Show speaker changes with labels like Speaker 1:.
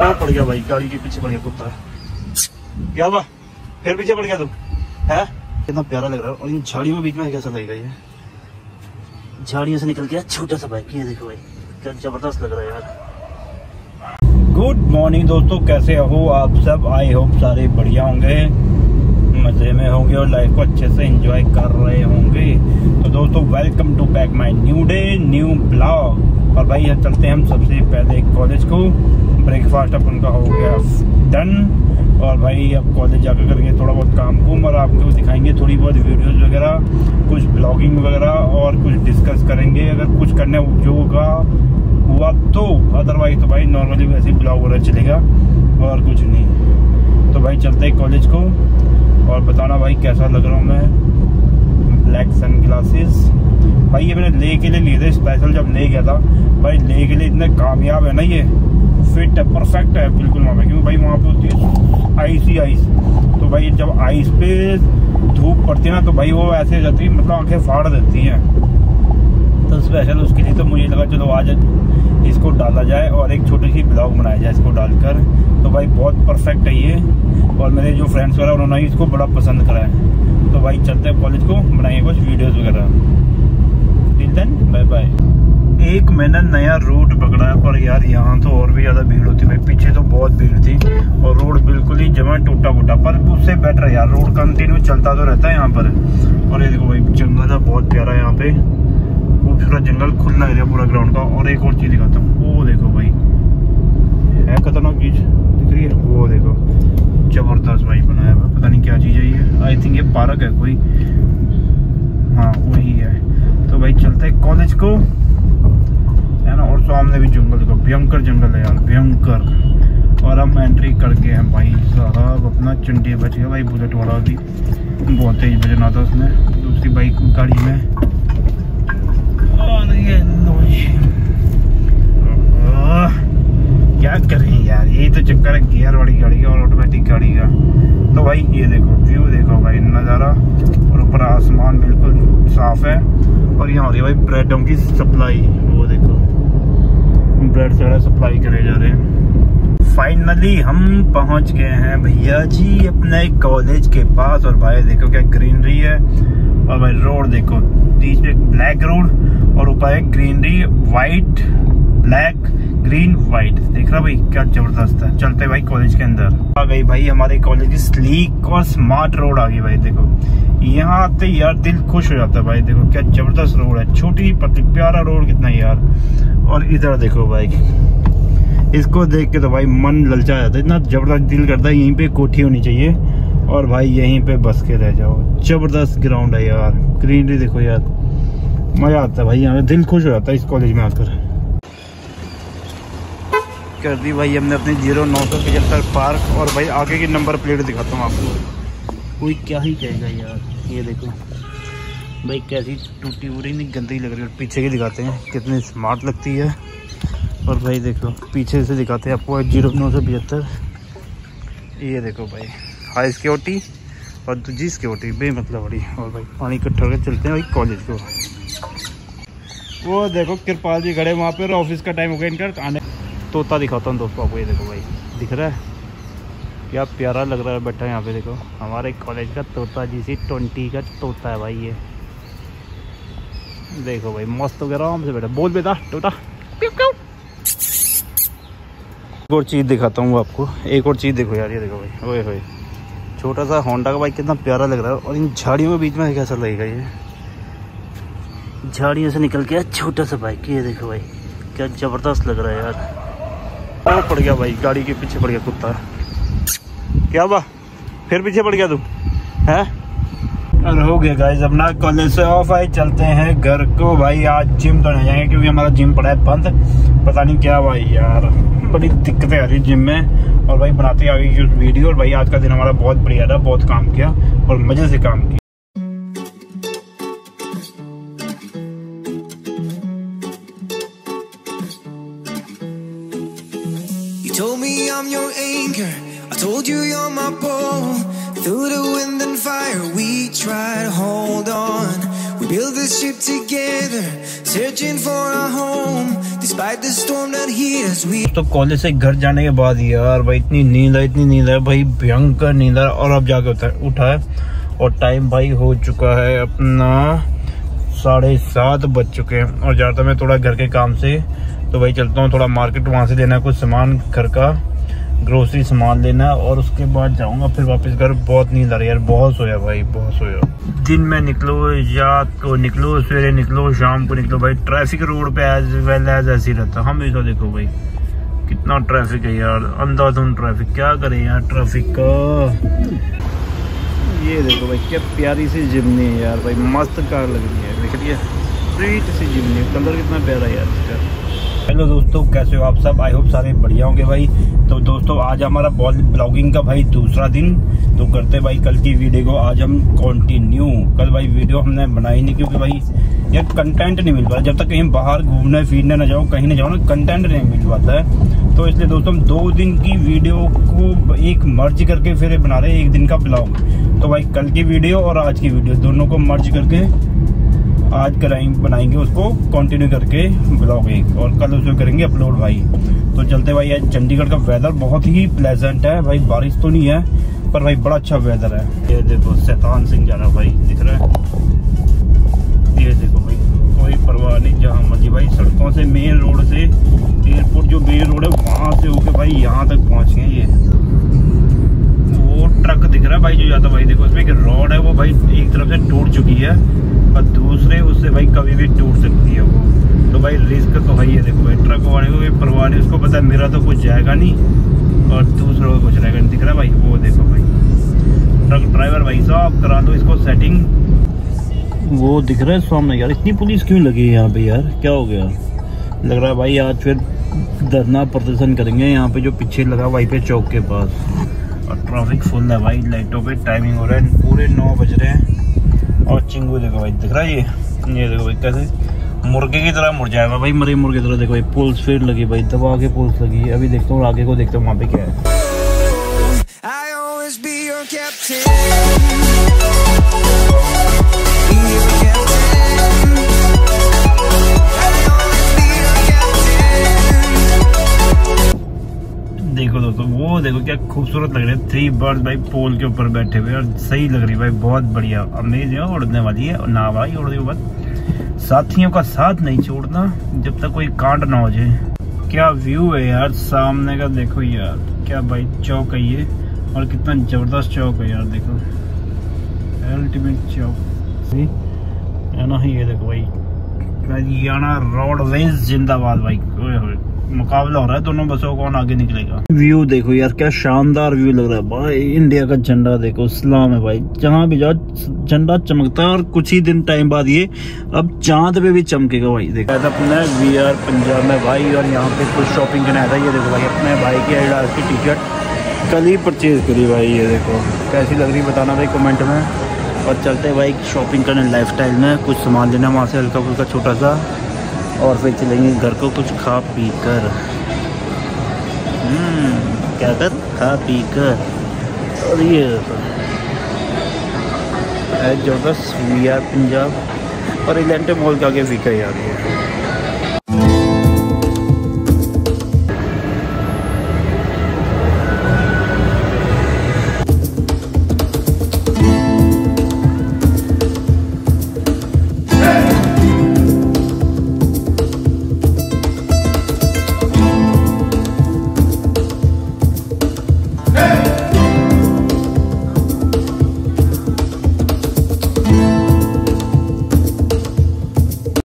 Speaker 1: पड़ गया भाई गाड़ी के पीछे पड़ गया कुत्ता क्या फिर पीछे पड़ गया तुम है कितना प्यारा लग रहा है और इन झाड़ियों बीच में कैसा लगेगा ये झाड़ियों से निकल गया छोटा सा बाइक ये देखो भाई क्या ज़बरदस्त लग रहा है यार गुड मॉर्निंग दोस्तों कैसे हो आप सब आई होप सारे बढ़िया होंगे मज़े में होंगे और लाइफ को अच्छे से एंजॉय कर रहे होंगे तो दोस्तों welcome to back my new day new blog और भाई चलते हैं हम सबसे पहले कॉलेज को ब्रेकफास्ट अब उनका हो गया डन और भाई अब कॉलेज जाकर करेंगे थोड़ा बहुत काम कुम और आपको दिखाएँगे थोड़ी बहुत वीडियोज़ वगैरह, कुछ ब्लॉगिंग वगैरह और कुछ डिस्कस करेंगे। अगर कुछ करने जो होगा, हुआ तो अदरवाइज़ तो भाई नॉर्मली वैसे ब्लॉग वगैरह चलेगा और कुछ नहीं। तो भाई चलते हैं कॉलेज को और बताना भाई कैसा लग रहा हूँ मैं। ब्लैक सन ग्लासेस भाई ये मैंने ले के लिए लिए थे स्पेशल जब ले गया था। भाई ले के लिए इतने कामयाब है ना ये। फिट है परफेक्ट है बिल्कुल वहाँ पे, क्योंकि भाई वहाँ पे होती है आइस ही आइस तो भाई जब आइस पे धूप पड़ती है ना तो भाई वो ऐसे जाती है मतलब आँखें फाड़ देती हैं। तो स्पेशल उसके लिए तो मुझे लगा चलो आज इसको डाला जाए और एक छोटी सी ब्लॉग बनाया जाए इसको डालकर। तो भाई बहुत परफेक्ट है ये। और मेरे जो फ्रेंड्स वगैरह, उन्होंने इसको बड़ा पसंद करा है। तो भाई चलते हैं कॉलेज को, बनाइए कुछ वीडियोज़ वगैरह। टिल देन बाय बाय एक मैंने नया रूट पकड़ा है, पर यार यहाँ तो और भी ज़्यादा भीड़ होती है। पीछे तो बहुत भीड़ थी और रोड बिल्कुल ही जमा टूटा फूटा पर उससे बेटर यार। रोड कंटिन्यू चलता तो रहता है यहाँ पर। और ये देखो भाई, जंगल है, बहुत प्यारा यहाँ पे। खूबसूरत जंगल, खुला एरिया पूरा ग्राउंड का। और एक और चीज़ दिखाता हूँ। वो देखो भाई है खतरनाक चीज़ दिख रही है वो देखो ज़बरदस्त भाई बनाया हुआ पता नहीं क्या चीज़ है ये आई थिंक ये पार्क है कोई हाँ वही है तो भाई चलते हैं कॉलेज को है ना भी जंगल देखो भयंकर जंगल है यार भयंकर और हम एंट्री करके हैं भाई साहब अपना चंडी बच गया भाई बुलेट वाला भी बहुत तेज बजना था उसने दूसरी बाइक गाड़ी में और ये क्या करें यार यही तो चक्कर है गियर वाली गाड़ी का और ऑटोमेटिक गाड़ी का तो भाई ये देखो व्यू देखो भाई नज़ारा और ऊपर आसमान बिल्कुल साफ़ है और यहाँ हो रही है भाई ब्रेडों की सप्लाई वो देखो ब्रेड से सप्लाई करे जा रहे हैं। फाइनली हम पहुँच गए हैं भैया जी अपने कॉलेज के पास और भाई देखो क्या ग्रीनरी है। और भाई रोड देखो, बीच में ब्लैक रोड और ऊपर है greenery white black, green, white. देख रहा भाई, क्या ज़बरदस्त है। चलते भाई कॉलेज के अंदर। आ गई भाई हमारे कॉलेज की स्लीक और स्मार्ट रोड आ गई भाई, देखो। यहाँ आते यार दिल खुश हो जाता है भाई, देखो, क्या ज़बरदस्त रोड है। छोटी पतली, प्यारा रोड कितना यार। और इधर देखो भाई, इसको देख के तो भाई मन ललचा जाता है। इतना ज़बरदस्त दिल करता है, यहीं पे कोठी होनी चाहिए। और भाई यहीं पे बस के रह जाओ। ज़बरदस्त ग्राउंड है यार। ग्रीनरी देखो यार। मज़ा आता है भाई, यहाँ दिल खुश हो जाता है इस कॉलेज में आकर। कर दी भाई, हमने अपनी ज़ीरो नौ सौ पचहत्तर पार्क और भाई आगे की नंबर प्लेट दिखाता हूँ आपको। कोई क्या ही कहेगा यार, ये देखो। भाई कैसी टूटी फूटी नहीं गंदी लग रही है। पीछे की दिखाते हैं, कितनी स्मार्ट लगती है। और भाई देखो, पीछे से दिखाते हैं आपको ज़ीरो नौ सौ पचहत्तर। ये देखो भाई हाई सिक्योरिटी और दूसरी सिक्योरिटी बे मतलब बड़ी और भाई पानी इकट्ठा होकर चलते हैं भाई कॉलेज को। वो देखो, कृपाल जी खड़े वहाँ पे और ऑफ़िस का टाइम हो गया इनका। आने तोता दिखाता हूँ दोस्तों आपको ये देखो भाई दिख रहा है? क्या प्यारा लग रहा है बैठा यहाँ पे देखो। हमारे कॉलेज का तोता जी सी ट्वेंटी का तोता है भाई ये। देखो भाई मस्त वगैरह आराम से बैठा। बोल बेटा तोता। एक और चीज़ दिखाता हूँ आपको। एक और चीज़ देखो यार ये देखो भाई। ओए होए। छोटा सा होंडा का बाइक कितना प्यारा लग रहा है और इन झाड़ियों के बीच में कैसा लगेगा ये? झाड़ियों से निकल गया छोटा सा बाइक ये देखो भाई क्या ज़बरदस्त लग रहा है यार। और पड़ गया भाई, गाड़ी के पीछे पड़ गया कुत्ता। क्या हुआ? फिर पीछे पड़ गया तू? है? और हो गया गाइस अपना कॉलेज से ऑफ़ आए चलते हैं घर को। भाई, आज जिम तो नहीं जाएँगे क्योंकि हमारा जिम पड़ा है बंद। पता नहीं क्या भाई यार, बड़ी दिक्कतें आ रही जिम में। और भाई, बनाते आ गई वीडियो और भाई, आज का दिन हमारा बहुत बढ़िया रहा, बहुत काम किया और मज़े से काम किया।
Speaker 2: I'm your anchor. I told you you're my bow. Through the wind and fire, we try to hold on. We built this ship together, searching for a home. Despite the storm that hit us, we
Speaker 1: तो college से घर जाने के बाद यार भाई इतनी नींद है इतनी नींद है भाई भयंकर नींद है और अब जाके उठा उठा है और टाइम भाई हो चुका है अपना साढ़े सात बज चुके हैं और जाता मैं थोड़ा घर के काम से तो भाई चलता हूँ थोड़ा मार्केट वहाँ से लेना है कुछ सामान घर का ग्रोसरी सामान लेना और उसके बाद जाऊँगा, फिर वापस घर। बहुत नींद आ रही है यार, बहुत सोया भाई, बहुत सोया। दिन में निकलो, रात को निकलो, सवेरे निकलो, शाम को निकलो भाई। ट्रैफ़िक रोड पे एज वेल एज ऐसे ही रहता। हमेशा देखो भाई, कितना ट्रैफ़िक है यार अंधाधुन ट्रैफ़िक क्या करें यार ट्रैफ़िक का? ये देखो भाई, क्या प्यारी सी जिमनी है यार भाई, मस्त कार लग रही है। देख रही है स्वीट सी जिमनी कलर कितना प्यारा है यार इसका। हेलो दोस्तों, कैसे हो आप सब? आई होप सारे बढ़िया होंगे भाई। तो दोस्तों, आज हमारा ब्लॉगिंग का भाई दूसरा दिन। तो करते भाई कल की वीडियो को आज हम कंटिन्यू कल भाई वीडियो हमने बनाई नहीं क्योंकि भाई यार कंटेंट नहीं मिल पाता। जब तक कहीं बाहर घूमने, फिरने ना जाओ, कहीं ना जाओ ना कंटेंट नहीं मिल पाता है। तो इसलिए दोस्तों, हम दो दिन की वीडियो को एक मर्ज करके फिर बना रहे एक दिन का ब्लॉग तो भाई कल की वीडियो और आज की वीडियो, दोनों को मर्ज करके आज कराएँगे बनाएँगे उसको कंटिन्यू करके ब्लॉग एक, और कल उसको करेंगे अपलोड भाई। तो चलते भाई, आज चंडीगढ़ का वेदर बहुत ही प्लेजेंट है भाई। बारिश तो नहीं है, पर भाई बड़ा अच्छा वेदर है। ये देखो, शैतान सिंह जा रहा भाई, दिख रहा है? ये देखो भाई, कोई परवाह नहीं, जहाँ मर्ज़ी भाई, सड़कों से मेन रोड से एयरपोर्ट जो मेन रोड है, वहाँ से होके भाई यहाँ तक पहुँच गए ये। वो ट्रक दिख रहा है भाई, जो जाता भाई देखो, उसमें एक रोड है वो भाई एक तरफ़ से टूट चुकी है और दूसरे उससे भाई कभी भी टूट सकती है वो। तो भाई रिस्क तो है ही देखो भाई, ट्रक वाले को परवाह नहीं, उसको पता है मेरा तो कुछ जाएगा नहीं, और दूसरों को कुछ रहेगा नहीं। दिख रहा भाई? वो देखो भाई। ट्रक ड्राइवर भाई साहब, करा दो इसको सेटिंग वो दिख रहा है सामने यार, इतनी पुलिस क्यों लगी है यहाँ पे यार? क्या हो गया? लग रहा है भाई आज फिर धरना प्रदर्शन करेंगे यहाँ पे जो पीछे लगा वाई पे चौक के पास। और ट्रैफ़िक फुल है भाई लाइटों पे टाइमिंग हो रहा है, पूरे नौ बज रहे हैं। और चिंगू, देखो भाई, दिख रहा है ये? ये देखो भाई, कैसे मुर्गे की तरह मुड़ जाएगा भाई, मरे मुर्गे तरह। देखो भाई पुल्स फिर लगी भाई, दबा के पुल्स लगी है। अभी देखता हूँ, आगे को देखता हूँ, वहाँ पे क्या है। वो देखो क्या खूबसूरत लग रहे हैं। थ्री बर्ड भाई पोल के ऊपर बैठे हुए और सही लग रही है भाई, बहुत बढ़िया। अमेज है, उड़ने वाली है ना भाई उड़ रही बस साथियों का साथ नहीं छोड़ना, जब तक कोई कांड ना हो जाए। क्या व्यू है यार, सामने का देखो यार। क्या भाई चौक है ये, और कितना ज़बरदस्त चौक है यार, देखो। अल्टीमेट चौक। है ना ये देखो भाई। रोडवेज़ जिंदाबाद भाई। मुकाबला हो रहा है दोनों बसों कौन आगे निकलेगा? व्यू देखो यार क्या शानदार व्यू लग रहा है भाई। इंडिया का झंडा देखो इस्लाम है भाई। जहाँ भी जाओ झंडा चमकता है और कुछ ही दिन टाइम बाद ये अब चाँद पे भी चमकेगा भाई देखो। ऐसा अपना वी आर पंजाब में भाई और यहाँ पे कुछ शॉपिंग करना था ये देखो भाई अपने भाई की एडिडास की टी शर्ट कल ही परचेज करी भाई ये देखो। कैसी लग रही बताना भाई कमेंट में। और चलते भाई शॉपिंग करने लाइफ में कुछ सामान लेना वहाँ से हल्का फुल्का छोटा सा। और फिर चलेंगे घर को कुछ खा पी कर। हम्म, क्या कर खा पी कर। और ये ज़बरदस्त वी आर पंजाब। और इलेंटे मॉल के आगे वीक आ यार ये